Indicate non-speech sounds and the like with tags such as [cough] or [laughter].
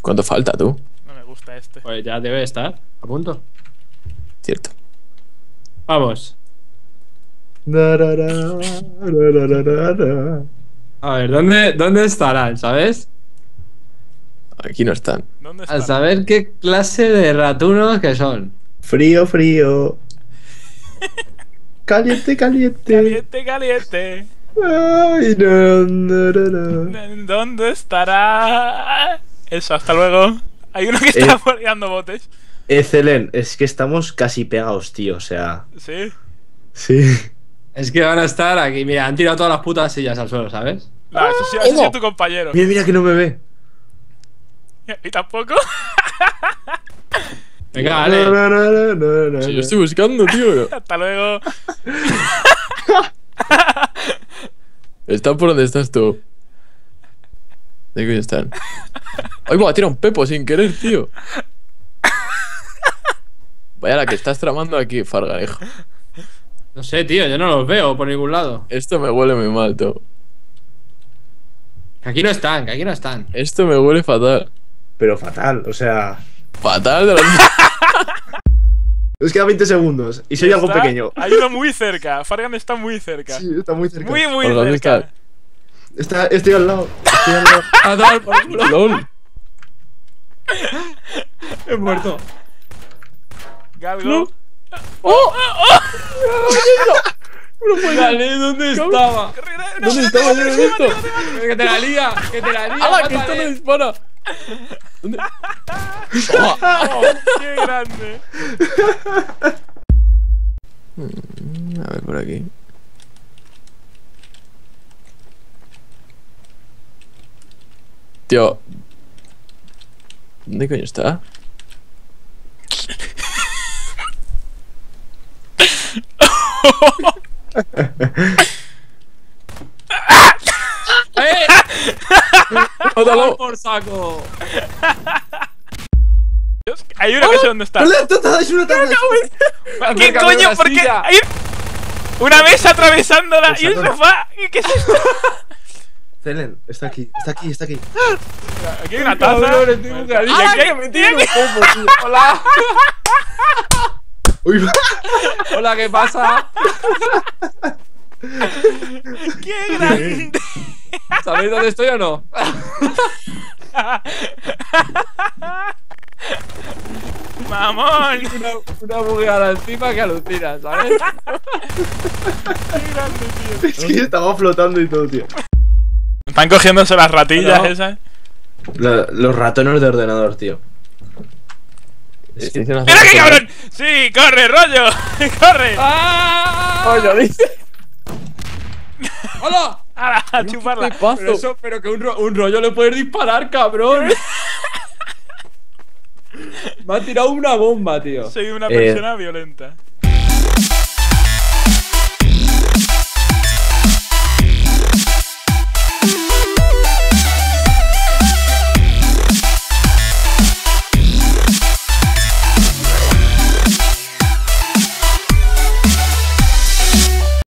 ¿Cuánto falta tú? No me gusta este. Pues ya debe estar. A punto. Cierto. Vamos. A ver, ¿dónde, dónde estarán, sabes? Aquí no están. ¿Dónde A saber qué clase de ratunos que son. Frío, frío. [laughs] Caliente, caliente. Caliente, caliente. Ay, no, no, no, no. ¿Dónde estará? Eso, hasta luego. Hay uno que está Eh. foreando botes. Excelente, es que estamos casi pegados, tío. O sea, Sí. sí. Es que van a estar aquí. Mira, han tirado todas las putas sillas al suelo, ¿sabes? No, eso sí, ha sido tu compañero. Mira, mira que no me ve. [laughs] ¿Y tampoco? [laughs] Venga, vale. no, no, no, no, no. yo estoy buscando, tío. [laughs] hasta luego. Están por donde estás tú. ¿De qué coño están? Ay, va, tira un pepo sin querer, tío. [laughs] Vaya la que estás tramando aquí, Fargarejo. No sé, tío, yo no los veo por ningún lado. Esto me huele muy mal. Que aquí no están, que aquí no están. Esto me huele fatal. Pero fatal, o sea. Fatal de la... Nos queda 20 segundos y soy algo pequeño. Hay uno muy cerca. Fargan está muy cerca. Sí, está muy cerca. Muy, muy cerca. está. Está, estoy al lado. Estoy al lado. A dar por culo. LOL. He muerto. Galgo. Dale, ¿dónde estaba? ¿Dónde estaba yo en esto? Que te la lía, que te la lía. ¡Hala, que esto no dispara! ¿Dónde? Oh, ¡Qué grande! A ver, por aquí. Tío. ¿Dónde coño está? [laughs] ¡Eh! ¡Mátalo! por saco! Dios, Hay uno que sé dónde está. ¡Hola, tatada! ¡Es una! ¿Qué coño? la ¿Por qué? Hay una mesa atravesándola y un sofá. ¿Qué es esto? Celen, está aquí, está aquí, está aquí. Aquí hay una taza. Cabrón, estoy caliente. aquí ¡Ah, hay- que tío! ¡Hola! Uy. ¡Hola, qué pasa! ¡Qué grande! ¿Sabéis dónde estoy o no? ¡Mamón! Una, una bugueada encima que alucina, ¿sabes? ¡Qué grande, tío! Es que estaba flotando y todo, tío. Están cogiéndose las ratillas No. esas. Lo- los ratones de ordenador, tío. Es que- ¡Mira qué cabrón! ¡Sí! ¡Corre, rollo! [laughs] ¡Corre! ¡Ah! ¡Coño, dice! ¡Hola! [laughs] ¡Hala, a chuparla! Pero, eso, pero que un, ro- un rollo le puedes disparar, cabrón. [laughs] Me ha tirado una bomba, tío. Soy una Eh. persona violenta.